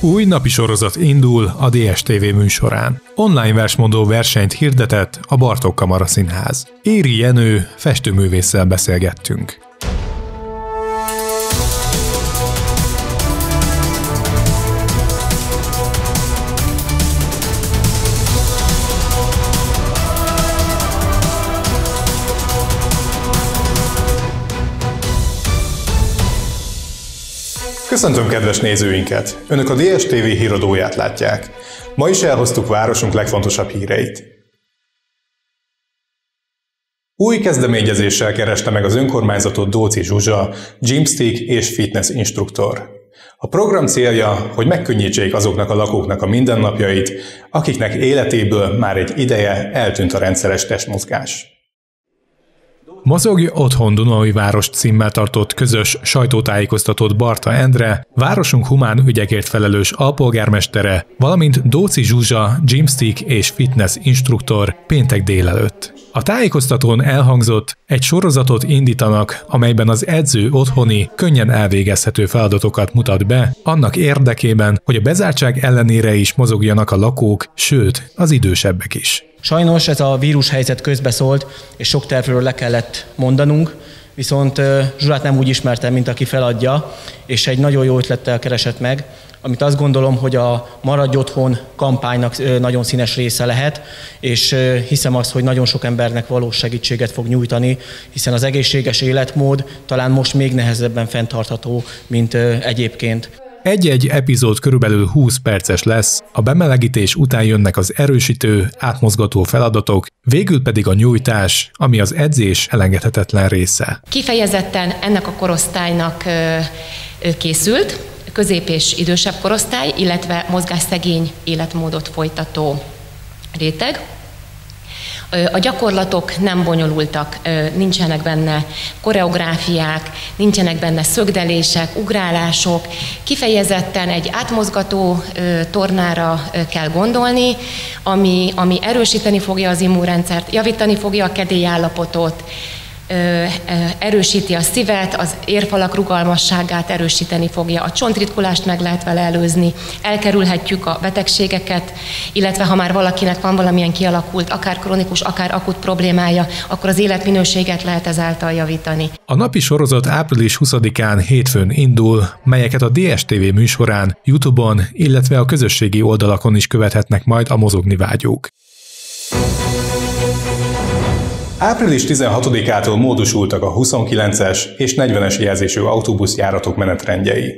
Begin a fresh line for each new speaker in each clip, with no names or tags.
Új napi sorozat indul a DSTV műsorán. Online versmondó versenyt hirdetett a Bartók Kamara Színház. Éri Jenő festőművésszel beszélgettünk. Köszöntöm kedves nézőinket! Önök a DSTV híradóját látják. Ma is elhoztuk városunk legfontosabb híreit. Új kezdeményezéssel kereste meg az önkormányzatot Dóci Zsuzsa, gymstick és fitness instruktor. A program célja, hogy megkönnyítsék azoknak a lakóknak a mindennapjait, akiknek életéből már egy ideje eltűnt a rendszeres testmozgás. Mozogj otthon Dunai város címmel tartott közös sajtótájékoztatót Barta Endre, városunk humán ügyekért felelős alpolgármestere, valamint Dóci Zsuzsa, gymstick és fitness instruktor péntek délelőtt. A tájékoztatón elhangzott, egy sorozatot indítanak, amelyben az edző otthoni, könnyen elvégezhető feladatokat mutat be, annak érdekében, hogy a bezártság ellenére is mozogjanak a lakók, sőt, az idősebbek is.
Sajnos ez a vírushelyzet közbeszólt, és sok tervről le kellett mondanunk, viszont Zsulát nem úgy ismertem, mint aki feladja, és egy nagyon jó ötlettel keresett meg, amit azt gondolom, hogy a Maradj Otthon kampánynak nagyon színes része lehet, és hiszem azt, hogy nagyon sok embernek valós segítséget fog nyújtani, hiszen az egészséges életmód talán most még nehezebben fenntartható, mint egyébként.
Egy-egy epizód körülbelül 20 perces lesz, a bemelegítés után jönnek az erősítő, átmozgató feladatok, végül pedig a nyújtás, ami az edzés elengedhetetlen része.
Kifejezetten ennek a korosztálynak készült, közép és idősebb korosztály, illetve mozgásszegény életmódot folytató réteg. A gyakorlatok nem bonyolultak, nincsenek benne koreográfiák, nincsenek benne szögdelések, ugrálások, kifejezetten egy átmozgató tornára kell gondolni, ami, ami erősíteni fogja az immunrendszert, javítani fogja a kedélyállapotot, erősíti a szívet, az érfalak rugalmasságát erősíteni fogja, a csontritkulást meg lehet vele előzni, elkerülhetjük a betegségeket, illetve ha már valakinek van valamilyen kialakult, akár kronikus, akár akut problémája, akkor az életminőséget lehet ezáltal javítani.
A napi sorozat április 20-án hétfőn indul, melyeket a DSTV műsorán, YouTube-on, illetve a közösségi oldalakon is követhetnek majd a mozogni vágyók. Április 16-ától módosultak a 29-es és 40-es jelzésű autóbuszjáratok menetrendjei.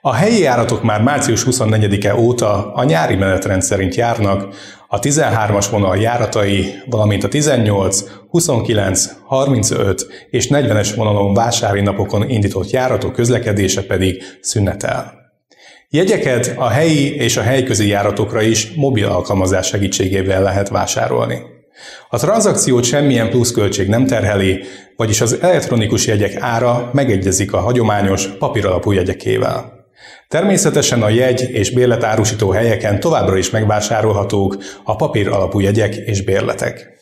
A helyi járatok már március 24-e óta a nyári menetrend szerint járnak, a 13-as vonal járatai, valamint a 18, 29, 35 és 40-es vonalon vásári napokon indított járatok közlekedése pedig szünetel. Jegyeket a helyi és a helyközi járatokra is mobil alkalmazás segítségével lehet vásárolni. A tranzakciót semmilyen pluszköltség nem terheli, vagyis az elektronikus jegyek ára megegyezik a hagyományos papíralapú jegyekével. Természetesen a jegy és bérletárusító helyeken továbbra is megvásárolhatók a papír alapú jegyek és bérletek.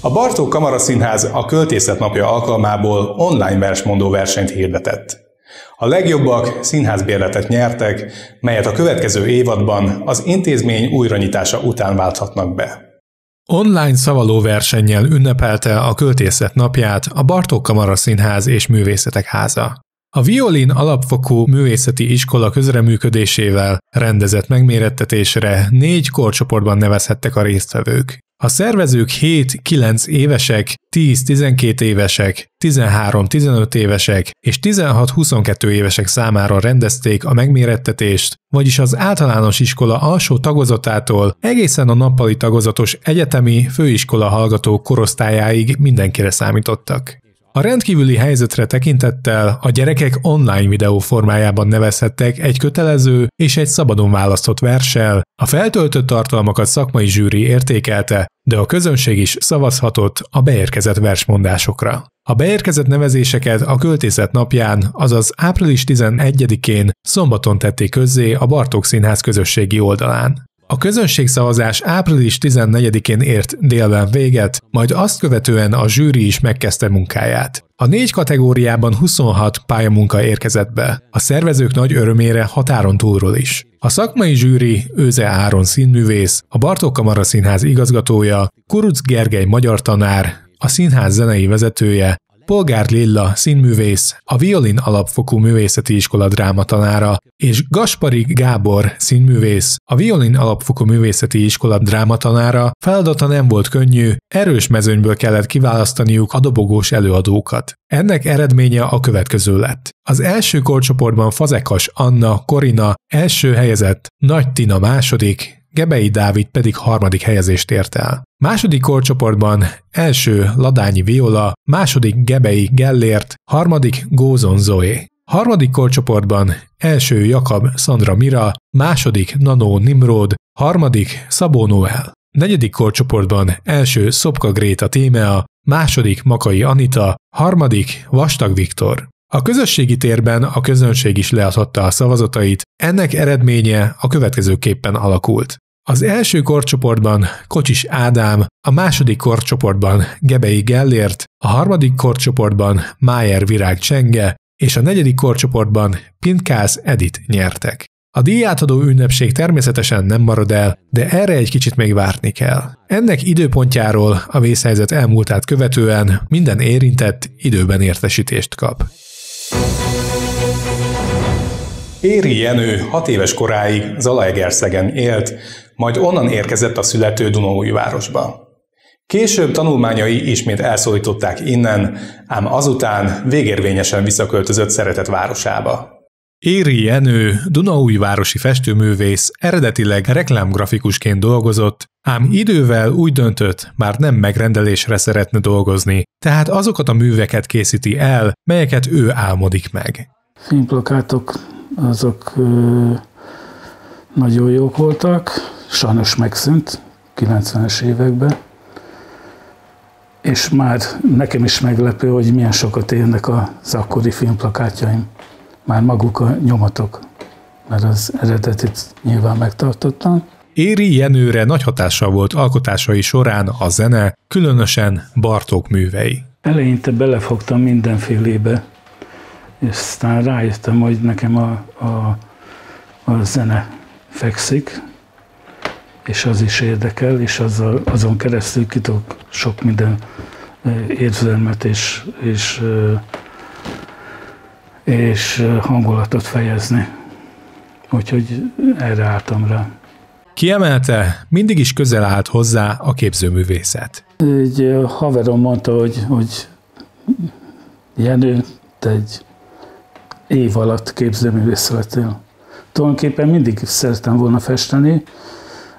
A Bartók Kamara Színház a Költészet Napja alkalmából online versmondó versenyt hirdetett. A legjobbak színházbérletet nyertek, melyet a következő évadban az intézmény újranyitása után válthatnak be. Online szavaló versennyel ünnepelte a költészet napját a Bartók Kamara Színház és Művészetek Háza. A Violin alapfokú művészeti iskola közreműködésével rendezett megmérettetésre négy korcsoportban nevezhettek a résztvevők. A szervezők 7-9 évesek, 10-12 évesek, 13-15 évesek és 16-22 évesek számára rendezték a megmérettetést, vagyis az általános iskola alsó tagozatától egészen a nappali tagozatos egyetemi főiskola hallgató korosztályáig mindenkire számítottak. A rendkívüli helyzetre tekintettel a gyerekek online videó formájában nevezhettek egy kötelező és egy szabadon választott verssel, a feltöltött tartalmakat szakmai zsűri értékelte, de a közönség is szavazhatott a beérkezett versmondásokra. A beérkezett nevezéseket a költészet napján, azaz április 11-én szombaton tették közzé a Bartók Színház közösségi oldalán. A közönségszavazás április 14-én ért délben véget, majd azt követően a zsűri is megkezdte munkáját. A négy kategóriában 26 pályamunka érkezett be, a szervezők nagy örömére határon túlról is. A szakmai zsűri Őze Áron színművész, a Bartók Kamara Színház igazgatója, Kuruc Gergely magyar tanár, a színház zenei vezetője, Polgár Lilla színművész, a Violin Alapfokú Művészeti Iskola drámatanára, és Gaspari Gábor színművész, a Violin Alapfokú Művészeti Iskola drámatanára feladata nem volt könnyű, erős mezőnyből kellett kiválasztaniuk a dobogós előadókat. Ennek eredménye a következő lett. Az első korcsoportban Fazekas Anna Korina első helyezett, Nagy Tina második, Gebei Dávid pedig harmadik helyezést ért el. Második korcsoportban első Ladányi Viola, második Gebei Gellért, harmadik Gózon Zoe. Harmadik korcsoportban első Jakab Sandra Mira, második Nanó Nimrod, harmadik Szabó Noel. Negyedik korcsoportban első Szopka Gréta Témea, második Makai Anita, harmadik Vastag Viktor. A közösségi térben a közönség is leadhatta a szavazatait, ennek eredménye a következőképpen alakult. Az első korcsoportban Kocsis Ádám, a második korcsoportban Gebei Gellért, a harmadik korcsoportban Májer Virág Csenge, és a negyedik korcsoportban Pinkász Edit nyertek. A díjátadó ünnepség természetesen nem marad el, de erre egy kicsit még várni kell. Ennek időpontjáról a vészhelyzet elmúltát követően minden érintett időben értesítést kap. Éri Jenő hat éves koráig Zalaegerszegen élt, majd onnan érkezett a születő városba. Később tanulmányai ismét elszólították innen, ám azután végérvényesen visszaköltözött szeretett városába. Éri Jenő, Dunaújvárosi festőművész eredetileg reklámgrafikusként dolgozott, ám idővel úgy döntött, már nem megrendelésre szeretne dolgozni, tehát azokat a műveket készíti el, melyeket ő álmodik meg.
Filmplakátok azok ö, nagyon jók voltak, sajnos megszűnt 90-es években, és már nekem is meglepő, hogy milyen sokat érnek az akkori filmplakátjaim. Már maguk a nyomatok, mert az eredetit nyilván megtartottam.
Éri Jenőre nagy hatással volt alkotásai során a zene, különösen Bartók művei.
Eleinte belefogtam mindenfélébe, és aztán rájöttem, hogy nekem a, a, a zene fekszik, és az is érdekel, és azzal, azon keresztül ki tudok sok minden érzelmet és, és, és hangulatot fejezni. Úgyhogy erre álltam rá.
Kiemelte, mindig is közel állt hozzá a képzőművészet.
Egy haverom mondta, hogy, hogy Jenő, te egy év alatt képzőművész lettél. Tulajdonképpen mindig szerettem volna festeni,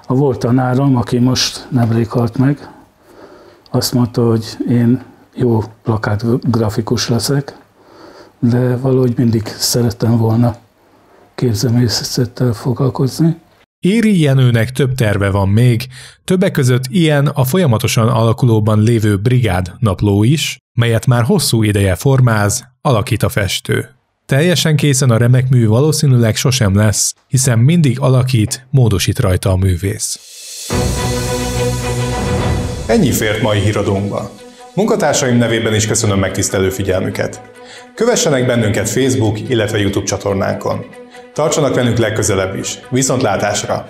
a volt tanárom, aki most nemrég halt meg, azt mondta, hogy én jó plakát grafikus leszek, de valahogy mindig szerettem volna képzőművészettel foglalkozni.
Éri Jenőnek több terve van még, többek között ilyen a folyamatosan alakulóban lévő brigád napló is, melyet már hosszú ideje formáz, alakít a festő. Teljesen készen a remek mű valószínűleg sosem lesz, hiszen mindig alakít, módosít rajta a művész. Ennyi fért mai híradónkba. Munkatársaim nevében is köszönöm megtisztelő figyelmüket. Kövessenek bennünket Facebook, illetve YouTube csatornánkon. Tartsanak velünk legközelebb is. Viszontlátásra!